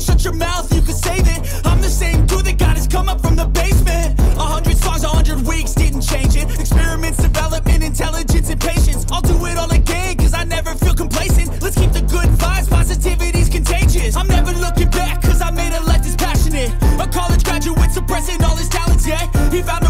shut your mouth, you can save it. I'm the same dude that got his come up from the basement. A hundred songs, a hundred weeks, didn't change it. Experiments, development, intelligence, and patience. I'll do it all again, cause I never feel complacent. Let's keep the good vibes, positivity's contagious. I'm never looking back, cause I made a life that's passionate. A college graduate suppressing all his talents, yeah. He found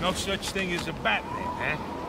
No such thing as a Batman, huh?